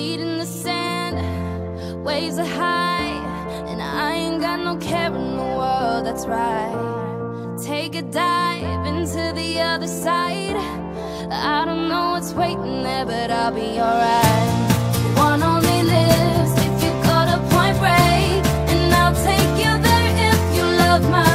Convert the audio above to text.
feet in the sand, waves are high, and I ain't got no care in the world, that's right. Take a dive into the other side. I don't know what's waiting there, but I'll be alright. One only lives if you got a point break, and I'll take you there if you love my.